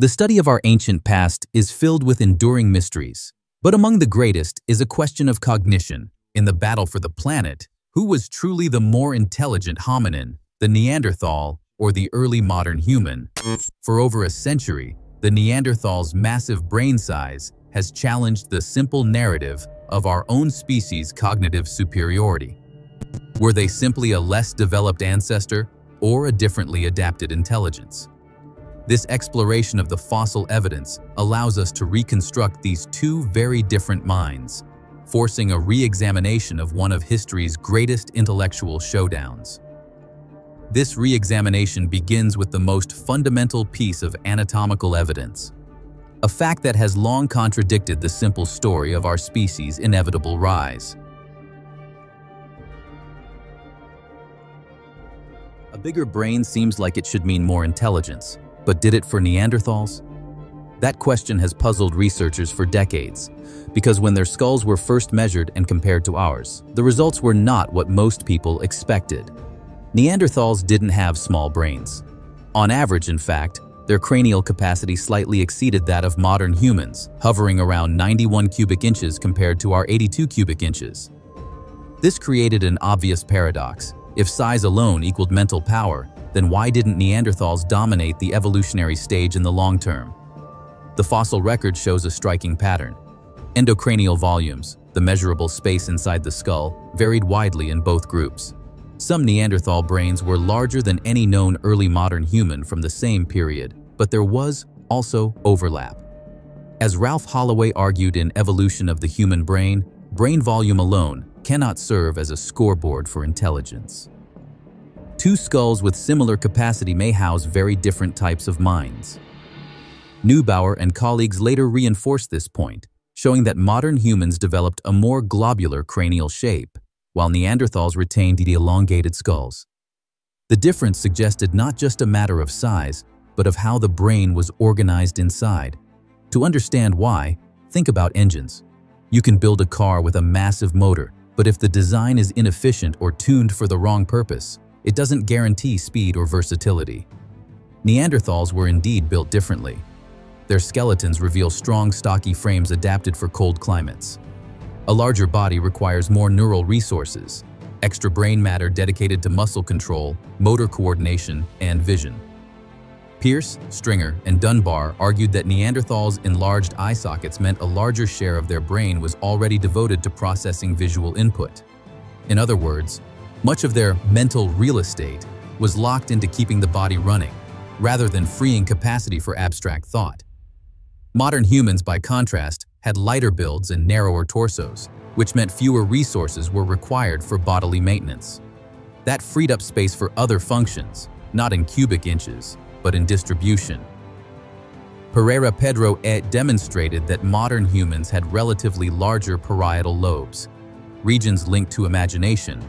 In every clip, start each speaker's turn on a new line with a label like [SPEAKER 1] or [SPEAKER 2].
[SPEAKER 1] The study of our ancient past is filled with enduring mysteries, but among the greatest is a question of cognition. In the battle for the planet, who was truly the more intelligent hominin, the Neanderthal or the early modern human? For over a century, the Neanderthal's massive brain size has challenged the simple narrative of our own species' cognitive superiority. Were they simply a less developed ancestor or a differently adapted intelligence? This exploration of the fossil evidence allows us to reconstruct these two very different minds, forcing a re-examination of one of history's greatest intellectual showdowns. This re-examination begins with the most fundamental piece of anatomical evidence, a fact that has long contradicted the simple story of our species' inevitable rise. A bigger brain seems like it should mean more intelligence, but did it for Neanderthals? That question has puzzled researchers for decades, because when their skulls were first measured and compared to ours, the results were not what most people expected. Neanderthals didn't have small brains. On average, in fact, their cranial capacity slightly exceeded that of modern humans, hovering around 91 cubic inches compared to our 82 cubic inches. This created an obvious paradox. If size alone equaled mental power, then why didn't Neanderthals dominate the evolutionary stage in the long term? The fossil record shows a striking pattern. Endocranial volumes, the measurable space inside the skull, varied widely in both groups. Some Neanderthal brains were larger than any known early modern human from the same period, but there was also overlap. As Ralph Holloway argued in Evolution of the Human Brain, brain volume alone cannot serve as a scoreboard for intelligence. Two skulls with similar capacity may house very different types of minds. Neubauer and colleagues later reinforced this point, showing that modern humans developed a more globular cranial shape, while Neanderthals retained the elongated skulls. The difference suggested not just a matter of size, but of how the brain was organized inside. To understand why, think about engines. You can build a car with a massive motor, but if the design is inefficient or tuned for the wrong purpose, it doesn't guarantee speed or versatility. Neanderthals were indeed built differently. Their skeletons reveal strong, stocky frames adapted for cold climates. A larger body requires more neural resources, extra brain matter dedicated to muscle control, motor coordination, and vision. Pearce, Stringer, and Dunbar argued that Neanderthals' enlarged eye sockets meant a larger share of their brain was already devoted to processing visual input. In other words, much of their mental real estate was locked into keeping the body running, rather than freeing capacity for abstract thought. Modern humans, by contrast, had lighter builds and narrower torsos, which meant fewer resources were required for bodily maintenance. That freed up space for other functions, not in cubic inches, but in distribution. Pereira Pedro et demonstrated that modern humans had relatively larger parietal lobes, regions linked to imagination,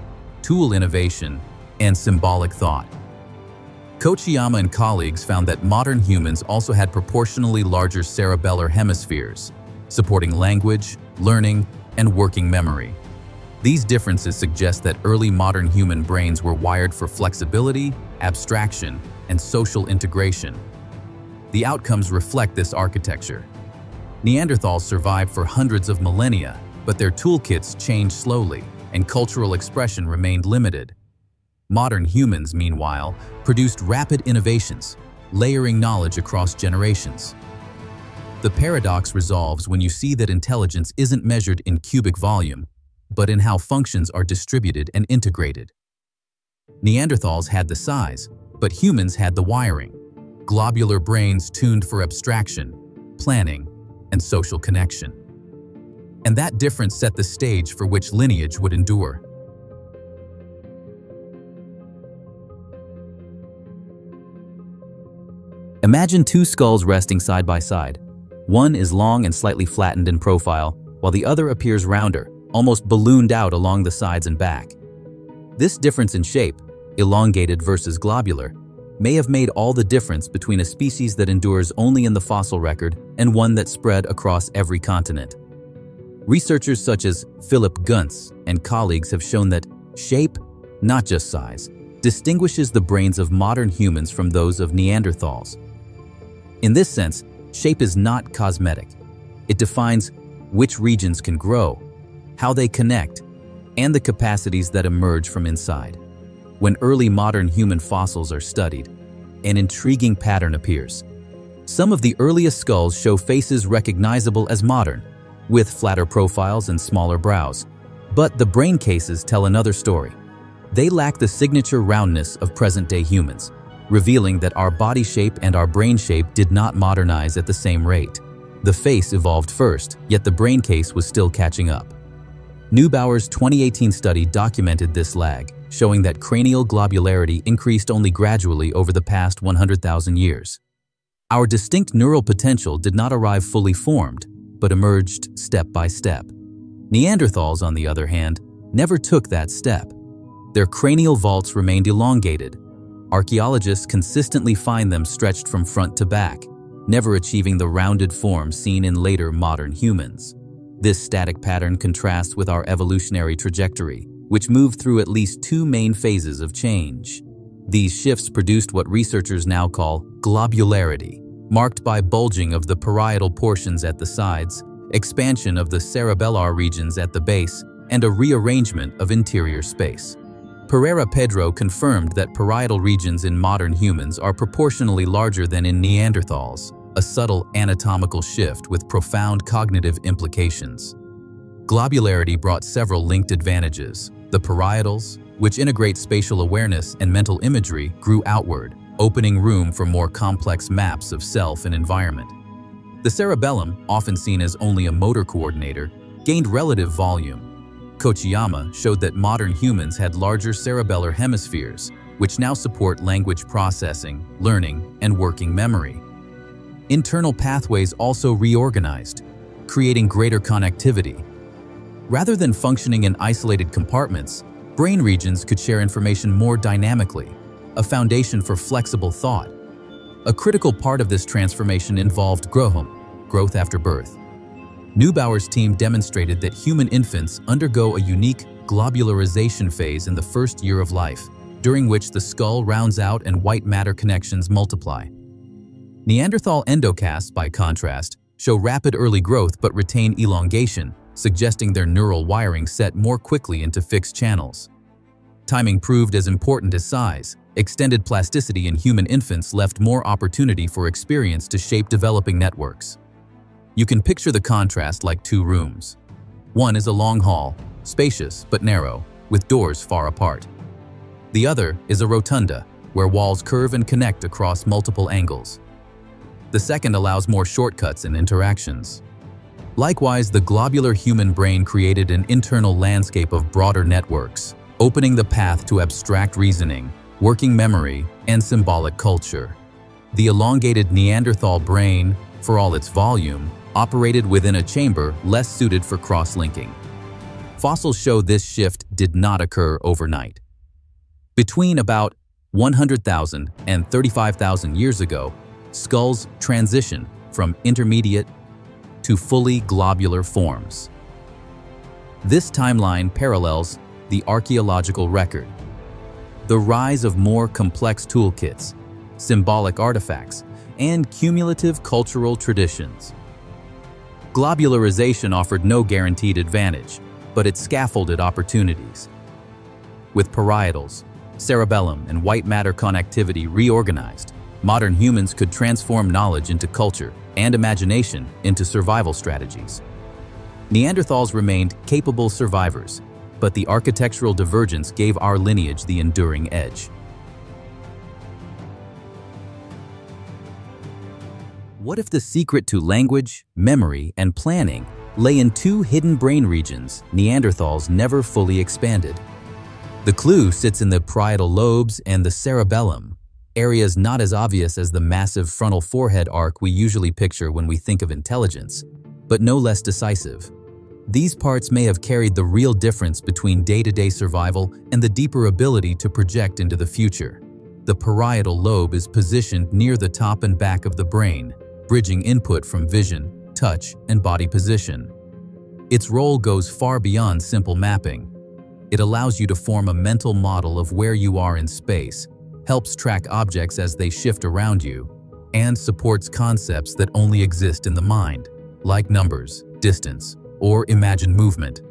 [SPEAKER 1] tool innovation, and symbolic thought. Kochiyama and colleagues found that modern humans also had proportionally larger cerebellar hemispheres, supporting language, learning, and working memory. These differences suggest that early modern human brains were wired for flexibility, abstraction, and social integration. The outcomes reflect this architecture. Neanderthals survived for hundreds of millennia, but their toolkits changed slowly, and cultural expression remained limited. Modern humans, meanwhile, produced rapid innovations, layering knowledge across generations. The paradox resolves when you see that intelligence isn't measured in cubic volume, but in how functions are distributed and integrated. Neanderthals had the size, but humans had the wiring, globular brains tuned for abstraction, planning, and social connection and that difference set the stage for which lineage would endure. Imagine two skulls resting side by side. One is long and slightly flattened in profile, while the other appears rounder, almost ballooned out along the sides and back. This difference in shape, elongated versus globular, may have made all the difference between a species that endures only in the fossil record and one that spread across every continent. Researchers such as Philip Gunz and colleagues have shown that shape, not just size, distinguishes the brains of modern humans from those of Neanderthals. In this sense, shape is not cosmetic. It defines which regions can grow, how they connect, and the capacities that emerge from inside. When early modern human fossils are studied, an intriguing pattern appears. Some of the earliest skulls show faces recognizable as modern, with flatter profiles and smaller brows. But the brain cases tell another story. They lack the signature roundness of present-day humans, revealing that our body shape and our brain shape did not modernize at the same rate. The face evolved first, yet the brain case was still catching up. Neubauer's 2018 study documented this lag, showing that cranial globularity increased only gradually over the past 100,000 years. Our distinct neural potential did not arrive fully formed, but emerged step by step. Neanderthals, on the other hand, never took that step. Their cranial vaults remained elongated. Archaeologists consistently find them stretched from front to back, never achieving the rounded form seen in later modern humans. This static pattern contrasts with our evolutionary trajectory, which moved through at least two main phases of change. These shifts produced what researchers now call globularity, marked by bulging of the parietal portions at the sides, expansion of the cerebellar regions at the base, and a rearrangement of interior space. Pereira Pedro confirmed that parietal regions in modern humans are proportionally larger than in Neanderthals, a subtle anatomical shift with profound cognitive implications. Globularity brought several linked advantages. The parietals, which integrate spatial awareness and mental imagery, grew outward, opening room for more complex maps of self and environment. The cerebellum, often seen as only a motor coordinator, gained relative volume. Kochiyama showed that modern humans had larger cerebellar hemispheres, which now support language processing, learning, and working memory. Internal pathways also reorganized, creating greater connectivity. Rather than functioning in isolated compartments, brain regions could share information more dynamically, a foundation for flexible thought. A critical part of this transformation involved Grohum, growth after birth. Neubauer's team demonstrated that human infants undergo a unique globularization phase in the first year of life, during which the skull rounds out and white matter connections multiply. Neanderthal endocasts, by contrast, show rapid early growth but retain elongation, suggesting their neural wiring set more quickly into fixed channels. Timing proved as important as size, Extended plasticity in human infants left more opportunity for experience to shape developing networks. You can picture the contrast like two rooms. One is a long hall, spacious but narrow, with doors far apart. The other is a rotunda, where walls curve and connect across multiple angles. The second allows more shortcuts and interactions. Likewise, the globular human brain created an internal landscape of broader networks, opening the path to abstract reasoning, working memory, and symbolic culture. The elongated Neanderthal brain, for all its volume, operated within a chamber less suited for cross-linking. Fossils show this shift did not occur overnight. Between about 100,000 and 35,000 years ago, skulls transitioned from intermediate to fully globular forms. This timeline parallels the archaeological record, the rise of more complex toolkits, symbolic artifacts, and cumulative cultural traditions. Globularization offered no guaranteed advantage, but it scaffolded opportunities. With parietals, cerebellum, and white matter connectivity reorganized, modern humans could transform knowledge into culture and imagination into survival strategies. Neanderthals remained capable survivors, but the architectural divergence gave our lineage the enduring edge. What if the secret to language, memory, and planning lay in two hidden brain regions Neanderthals never fully expanded? The clue sits in the parietal lobes and the cerebellum, areas not as obvious as the massive frontal forehead arc we usually picture when we think of intelligence, but no less decisive. These parts may have carried the real difference between day-to-day -day survival and the deeper ability to project into the future. The parietal lobe is positioned near the top and back of the brain, bridging input from vision, touch, and body position. Its role goes far beyond simple mapping. It allows you to form a mental model of where you are in space, helps track objects as they shift around you, and supports concepts that only exist in the mind, like numbers, distance, or imagined movement.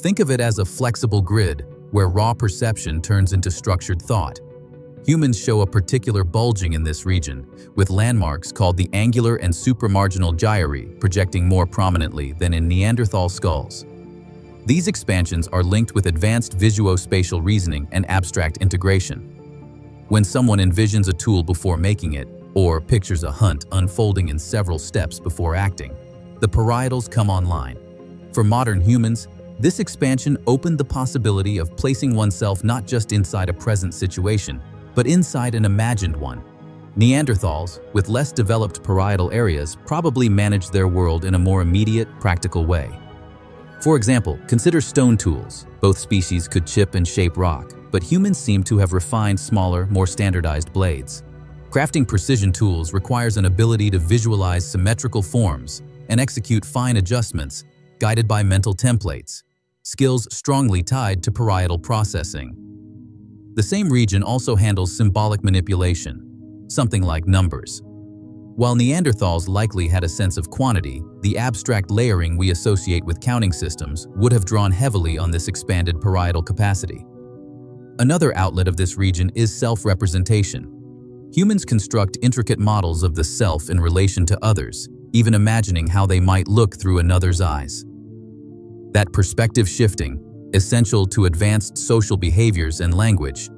[SPEAKER 1] Think of it as a flexible grid where raw perception turns into structured thought. Humans show a particular bulging in this region, with landmarks called the angular and supramarginal gyri projecting more prominently than in Neanderthal skulls. These expansions are linked with advanced visuospatial reasoning and abstract integration. When someone envisions a tool before making it, or pictures a hunt unfolding in several steps before acting, the parietals come online. For modern humans, this expansion opened the possibility of placing oneself not just inside a present situation, but inside an imagined one. Neanderthals, with less developed parietal areas, probably managed their world in a more immediate, practical way. For example, consider stone tools. Both species could chip and shape rock, but humans seem to have refined smaller, more standardized blades. Crafting precision tools requires an ability to visualize symmetrical forms and execute fine adjustments, guided by mental templates, skills strongly tied to parietal processing. The same region also handles symbolic manipulation, something like numbers. While Neanderthals likely had a sense of quantity, the abstract layering we associate with counting systems would have drawn heavily on this expanded parietal capacity. Another outlet of this region is self-representation. Humans construct intricate models of the self in relation to others, even imagining how they might look through another's eyes. That perspective shifting, essential to advanced social behaviors and language,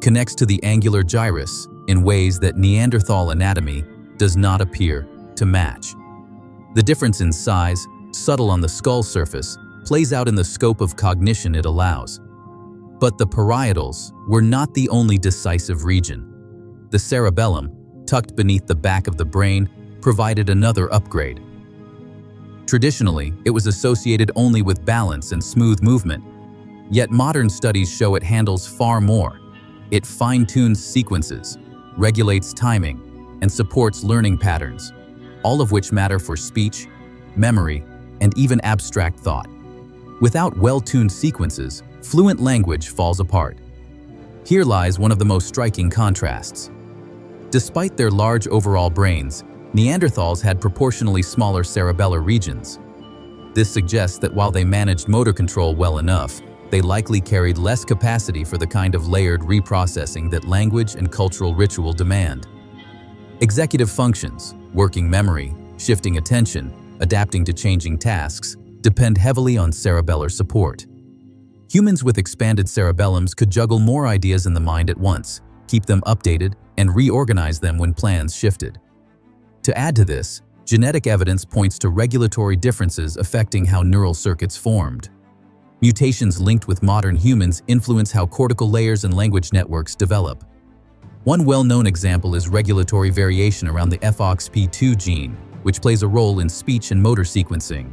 [SPEAKER 1] connects to the angular gyrus in ways that Neanderthal anatomy does not appear to match. The difference in size, subtle on the skull surface, plays out in the scope of cognition it allows. But the parietals were not the only decisive region. The cerebellum, tucked beneath the back of the brain, provided another upgrade. Traditionally, it was associated only with balance and smooth movement. Yet modern studies show it handles far more. It fine-tunes sequences, regulates timing, and supports learning patterns, all of which matter for speech, memory, and even abstract thought. Without well-tuned sequences, fluent language falls apart. Here lies one of the most striking contrasts. Despite their large overall brains, Neanderthals had proportionally smaller cerebellar regions. This suggests that while they managed motor control well enough, they likely carried less capacity for the kind of layered reprocessing that language and cultural ritual demand. Executive functions, working memory, shifting attention, adapting to changing tasks, depend heavily on cerebellar support. Humans with expanded cerebellums could juggle more ideas in the mind at once, keep them updated, and reorganize them when plans shifted. To add to this, genetic evidence points to regulatory differences affecting how neural circuits formed. Mutations linked with modern humans influence how cortical layers and language networks develop. One well-known example is regulatory variation around the FOXP2 gene, which plays a role in speech and motor sequencing.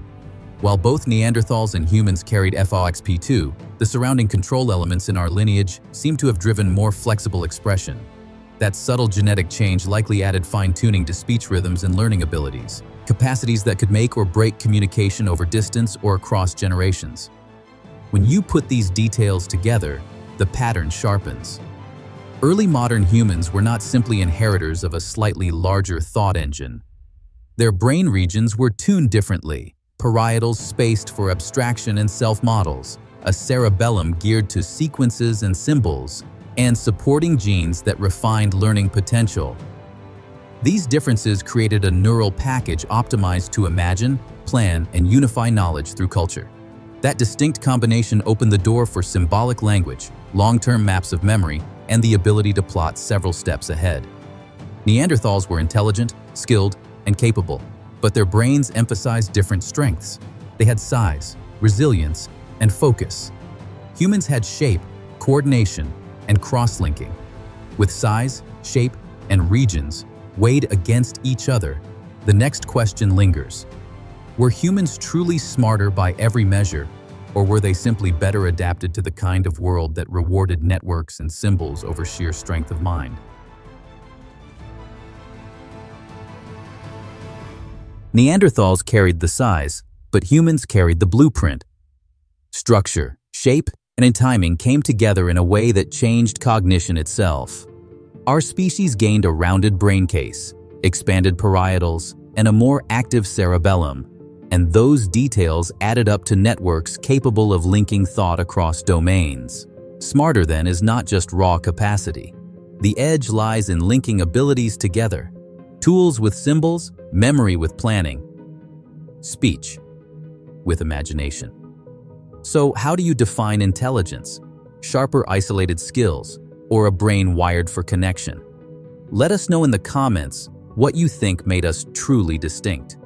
[SPEAKER 1] While both Neanderthals and humans carried FOXP2, the surrounding control elements in our lineage seem to have driven more flexible expression. That subtle genetic change likely added fine-tuning to speech rhythms and learning abilities, capacities that could make or break communication over distance or across generations. When you put these details together, the pattern sharpens. Early modern humans were not simply inheritors of a slightly larger thought engine. Their brain regions were tuned differently, parietals spaced for abstraction and self-models, a cerebellum geared to sequences and symbols, and supporting genes that refined learning potential. These differences created a neural package optimized to imagine, plan, and unify knowledge through culture. That distinct combination opened the door for symbolic language, long-term maps of memory, and the ability to plot several steps ahead. Neanderthals were intelligent, skilled, and capable, but their brains emphasized different strengths. They had size, resilience, and focus. Humans had shape, coordination, and cross-linking. With size, shape, and regions weighed against each other, the next question lingers. Were humans truly smarter by every measure, or were they simply better adapted to the kind of world that rewarded networks and symbols over sheer strength of mind? Neanderthals carried the size, but humans carried the blueprint. Structure, shape, and in timing came together in a way that changed cognition itself. Our species gained a rounded brain case, expanded parietals, and a more active cerebellum, and those details added up to networks capable of linking thought across domains. Smarter, then, is not just raw capacity. The edge lies in linking abilities together, tools with symbols, memory with planning, speech with imagination. So how do you define intelligence? Sharper isolated skills, or a brain wired for connection? Let us know in the comments what you think made us truly distinct.